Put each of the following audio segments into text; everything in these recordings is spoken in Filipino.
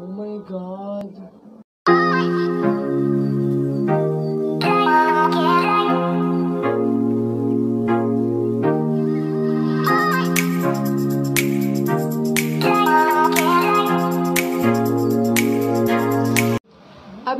Oh my God.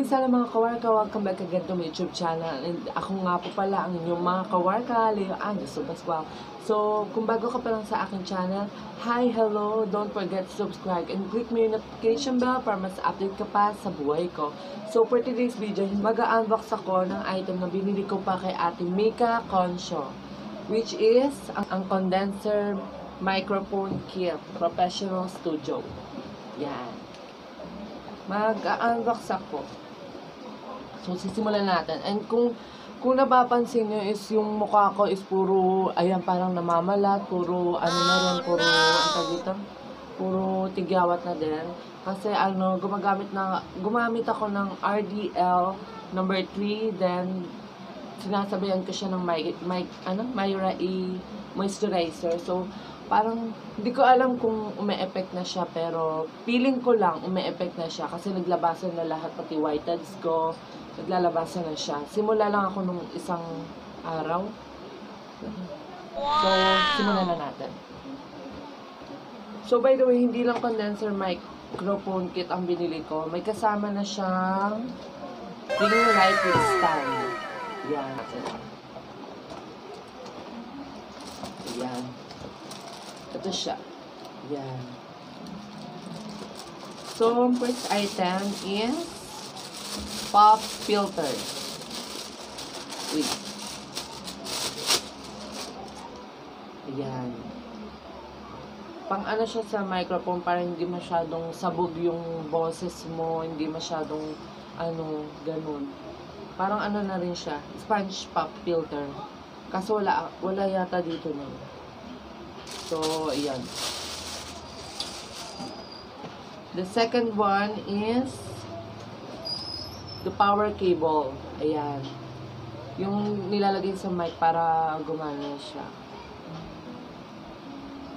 Abisala mga kawarka, welcome back again to my YouTube channel. And ako nga po pala ang inyong mga kawarka, Leo Andres Pascual. So, kung bago ka pa lang sa aking channel, hi, hello, don't forget to subscribe and click mo yung notification bell para mas update ka pa sa buhay ko. So, for today's video, mag-unbox ako ng item na binili ko pa kay Ate Mika Concho, which is ang, ang condenser microphone kit, professional studio. Yan mag-unbox ako. So, sisimulan natin. And kung, kung napapansin nyo is yung mukha ko is puro, ayan, parang namamalat, puro, ano na rin, puro, ang tawag dito, puro tigyawat na din. Kasi, ano, gumagamit na, gumamit ako ng RDL number 3, then, sinasabayan ko siya ng my, my, ano, Myra E moisturizer. So, parang hindi ko alam kung ume-effect na siya pero feeling ko lang ume-effect na siya kasi naglabasan na lahat pati whiteheads ko naglalabasan na siya. Simula lang ako nung isang araw. So simulan na natin. So by the way hindi lang condenser microphone kit ang binili ko. May kasama na siyang ring light with stand yan. Yan. Ito siya. Yan. So, first item is pop filter. Wait. Ayan. Pang ano siya sa microphone para hindi masyadong sabog yung boses mo, hindi masyadong ano, ganun. Parang ano na rin siya, sponge pop filter. Kaso wala, wala yata dito na. So, ayan. The second one is the power cable. Ayan. Yung nilalagay sa mic para gumana siya.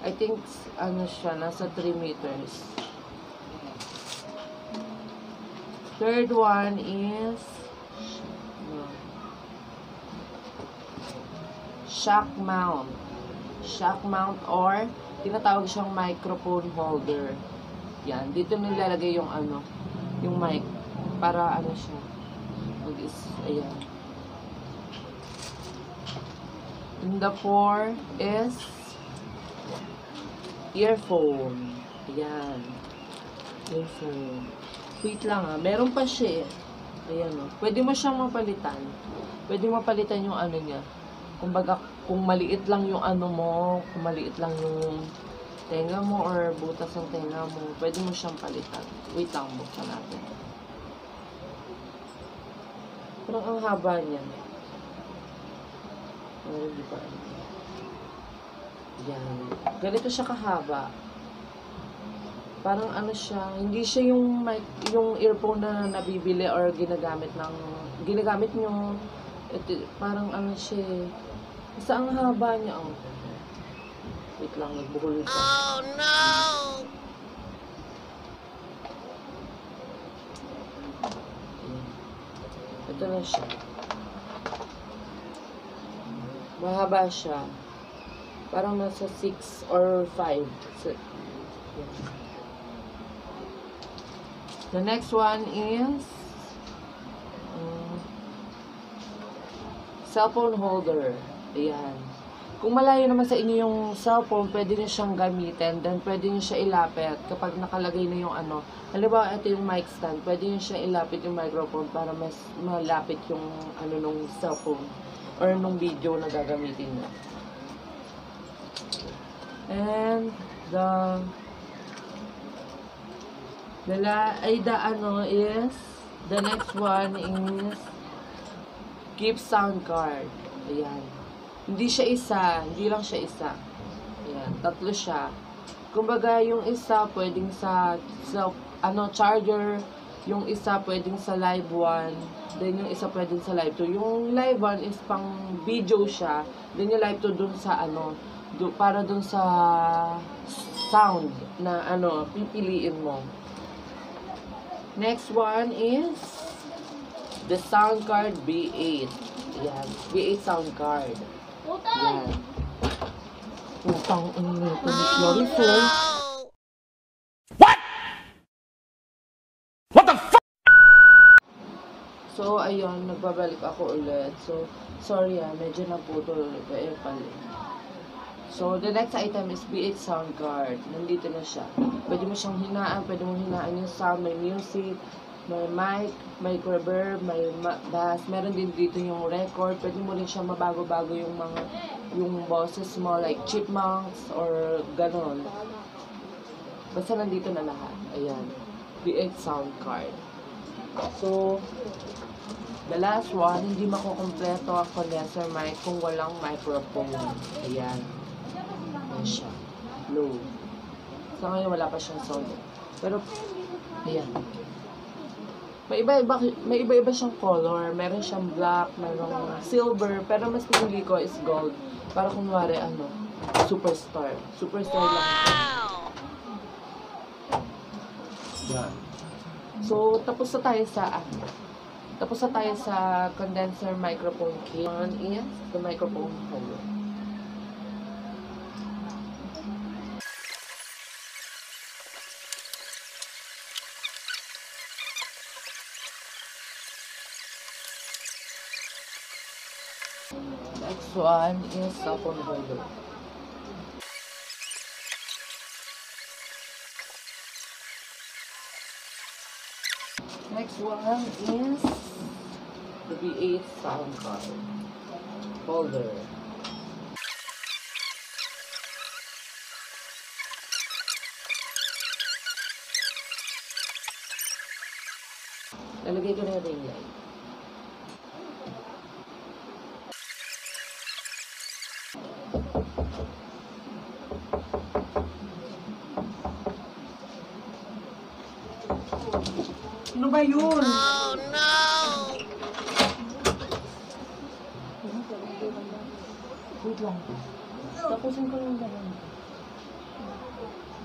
I think, ano siya, nasa 3 meters. Third one is shock mount shock mount or tinatawag siyang microphone holder. Yan, dito nilalagay yung ano, yung mic para ano siya. Mag is ayan. And the four is earphone. Ayan. Earphone. Wait lang ah. Meron pa siya eh. Ayan o. Oh. Pwede mo siyang mapalitan. Pwede mapalitan yung ano niya. Kumbaga, kung maliit lang yung ano mo, kung maliit lang yung tenga mo or butas ng tenga mo, pwede mo siyang palitan. Wait lang, buksan natin. Parang ang haba niya. Oh, di ba? Yan. Ganito siya kahaba. Parang ano siya, hindi siya yung mic, yung earphone na nabibili or ginagamit ng, ginagamit yung, ito, parang ano siya, Basta ang haba niya, oh. Wait lang, nagbuhol siya. Oh, no! Ito na siya. Mahaba siya. Parang nasa 6 or 5. So. The next one is um, cellphone holder. Ayan. Kung malayo naman sa inyo yung cellphone, pwede nyo siyang gamitin. Then, pwede nyo siya ilapit kapag nakalagay na yung ano. Halimbawa, ito yung mic stand. Pwede nyo siya ilapit yung microphone para mas malapit yung ano nung cellphone or nung video na gagamitin nyo. And, the the la, ay, the ano is, the next one is keep sound card. Ayan. Hindi siya isa, hindi lang siya isa. Ayan, tatlo siya. Kumbaga, yung isa pwedeng sa, sa ano, charger, yung isa pwedeng sa live 1, then yung isa pwedeng sa live 2. Yung live 1 is pang video siya, then yung live 2 dun sa ano, do, para dun sa sound na ano, pipiliin mo. Next one is the sound card B8. Yan. B8 sound card. Yan. Putang ina ito ni Clarissa. So, ayun, nagbabalik ako ulit. So, sorry ah, medyo naputol ulit. Kaya pala. So, the next item is B8 sound card. Nandito na siya. Pwede mo siyang hinaan, pwede mo hinaan yung sound, may music, may mic, may reverb, may ma- bass. Meron din dito yung record. Pwede mo rin siya mabago-bago yung mga, yung bosses mo, like chipmunks or ganon. Basta nandito na lahat. Ayan. B8 sound card. So, the last one, hindi makukompleto ang condenser mic kung walang microphone. Ayan. Ayan siya. Low. Sa ngayon, wala pa siyang sound. Pero, ayan. May iba-iba, may iba-iba siyang color. Meron siyang black, merong silver, pero mas pinili ko is gold. Para kunwari, ano, superstar. Superstar lang. Yan. So, tapos na tayo sa ano. Tapos na tayo sa condenser microphone kit. One is the microphone holder. Next one is phone holder. Next one is the V8 sound card holder. Lalagay ko na yung ring light. Ba yun? Wait lang. Tapusin ko yung ganun.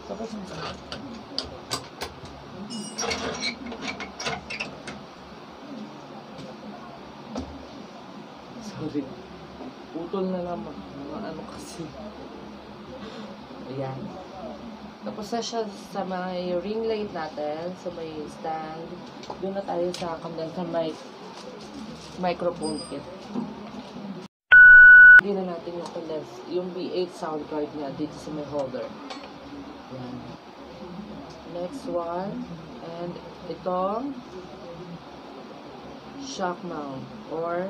Tapusin ko. Sorry. Putol na naman. Mga ano kasi. Ayan. Tapos na siya sa may ring light natin, sa may stand. Doon na tayo sa condenser mic microphone kit. Hindi na natin yung condense, yung B8 sound card niya dito sa may holder. Yan. Next one. And itong shock mount or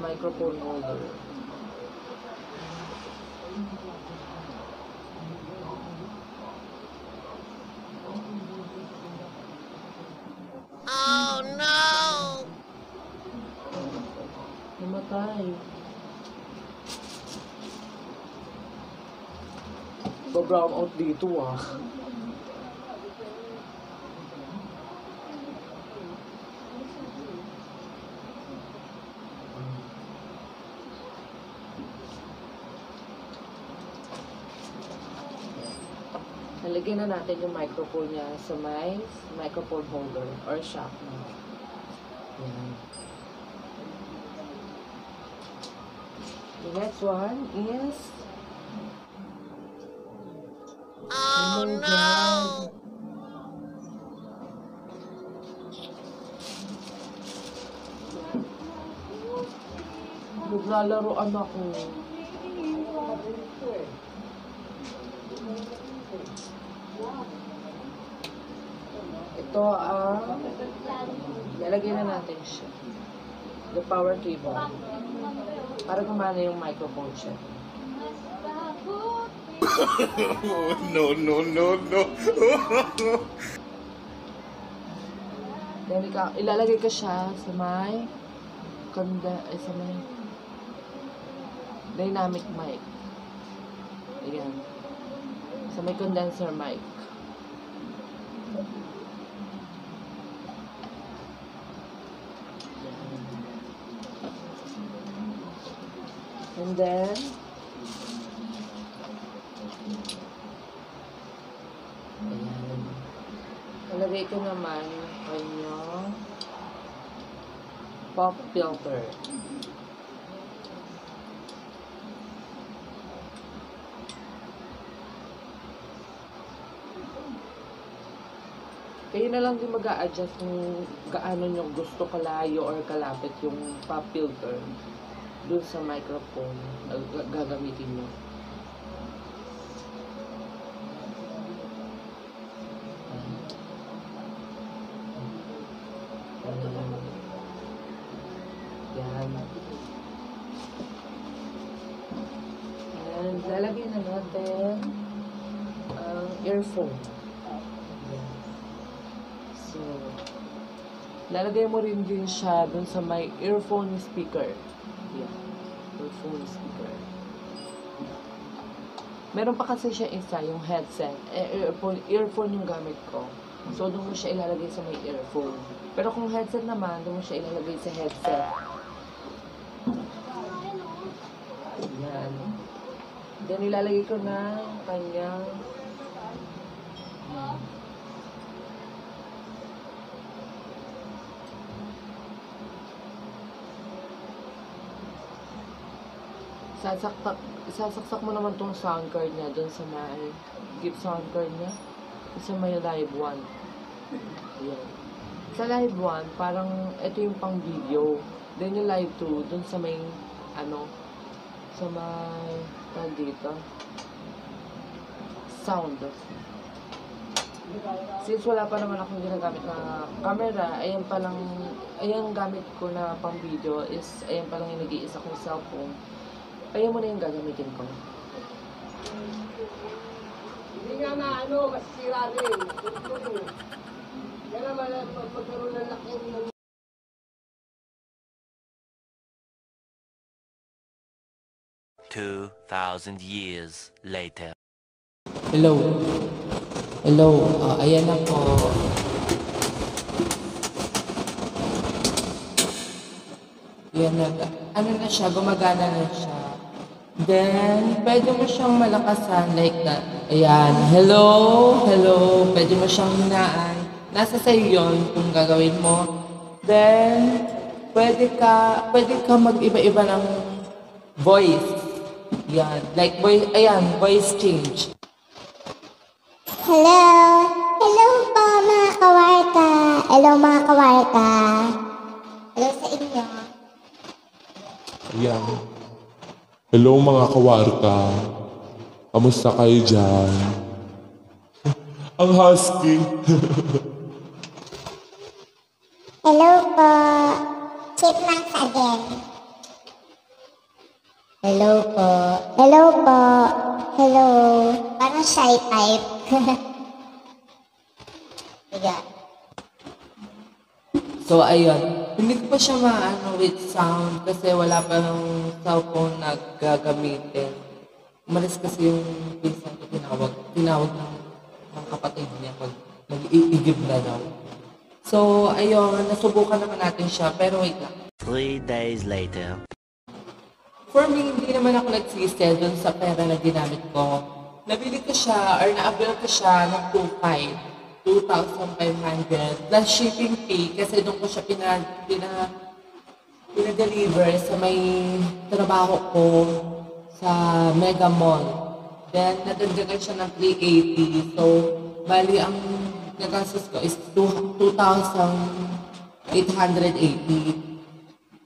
microphone holder. Ba-brown out dito ah. Nalagyan na natin yung microphone niya sa may microphone holder or shock. Yan. The next one is Oh, no! Naglalaroan ako. Ito ang lalagyan na natin siya. The power cable. Para gumana yung microphone siya. no, no, no, no. Then, ika- ilalagay ko siya sa may konda, eh, sa may dynamic mic. Ayan. Sa may condenser mic. And then, ayan. Nalagay ko naman kanyang pop filter. Kayo na lang din mag adjust kung gaano nyo gusto kalayo or kalapit yung pop filter dun sa microphone na gagamitin nyo. Yan. And lalagyan na natin ang earphone. Yan. So, lalagay mo rin din siya dun sa may earphone speaker. Yan. Earphone speaker. Meron pa kasi siya isa, yung headset. Eh, earphone, earphone yung gamit ko. So, doon mo siya ilalagay sa may earphone. Pero kung headset naman, doon mo siya ilalagay sa headset. Yan. Then, ilalagay ko na kanyang sasaksak, sasaksak mo naman tong sound card niya doon sa may gift sound card niya. Sa may live one. Yan. Sa live one, parang ito yung pang video. Then yung live 2, doon sa may, ano, sa may, tawag dito, sound. Since wala pa naman akong ginagamit na camera, ayan pa lang, ayan gamit ko na pang video is, ayan pa lang yung nag-iisa kong cellphone. Ayan mo na yung gagamitin ko. Hindi nga na ano, masisira din. Yan naman ang pagkaroon ng laki ng Two thousand years later. Hello. Hello. Ah, ayan na po. Ayan na. Ano na siya? Gumagana na siya. Then, pwede mo siyang malakasan like that. Ayan. Hello. Hello. Pwede mo siyang hinaan. Nasa sa'yo yun kung gagawin mo. Then, pwede ka, pwede ka mag-iba-iba ng voice. Yan. Like, voice, ayan, voice change. Hello! Hello po mga kawarka! Hello mga kawarka! Hello sa inyo. Ayan. Hello mga kawarka. Kamusta kayo dyan? Ang husky. Hello po. Chipmunks again. Hello po. Hello po. Hello. Parang shy type. Ayan. So, ayun. Ko siya maano with sound kasi wala pa ng cellphone na gagamitin. Umalis kasi yung pinsan ko tinawag. Tinawag ng, ng kapatid niya pag nag-iigib na daw. So, ayun. Nasubukan naman natin siya. Pero wait lang. Three days later. For me, hindi naman ako nagsisell dun sa pera na ginamit ko. Nabili ko siya or na-avail ko siya ng 2,500. 2,500 plus shipping fee kasi doon ko siya pina, pina, pinadeliver sa may trabaho ko sa Mega Mall. Then, nadagdagan siya ng 380. So, bali ang nagastos ko is 2 2,880.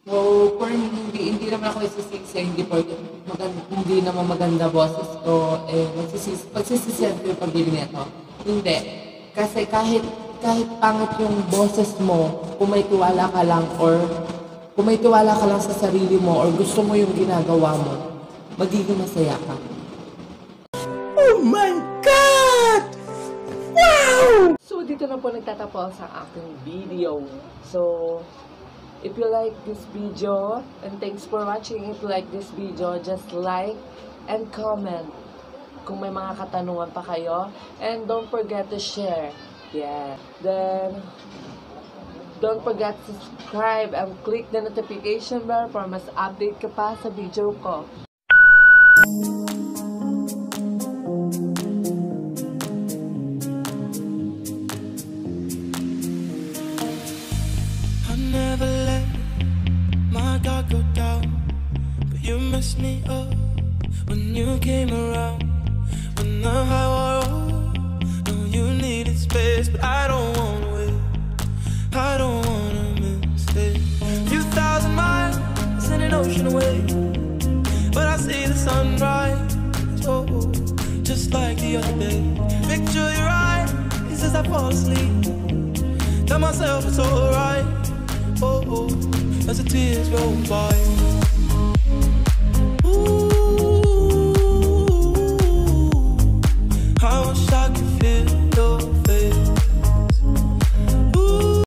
So, for me, hindi, hindi naman ako isisisi, hindi po, maganda, hindi naman maganda boses ko, eh, magsisisi, pagsisisihan ko yung pagbili nito. Hindi. Kasi kahit, kahit pangit yung boses mo, kung may tiwala ka lang or kung may tiwala ka lang sa sarili mo or gusto mo yung ginagawa mo, magiging masaya ka. So, dito na po nagtatapos ang aking video. So, if you like this video, and thanks for watching. If you like this video, just like and comment kung may mga katanungan pa kayo. And don't forget to share. Yeah. Then, don't forget to subscribe and click the notification bell para mas update ka pa sa video ko. I never let my guard go down, you messed me up when you came around. No, you needed space, but I don't wanna wait. I don't wanna miss it. Few thousand miles an ocean away, but I see the sunrise. Oh, just like the other day. Picture your eyes as I fall asleep. Tell myself it's alright. Oh, oh, as the tears roll by.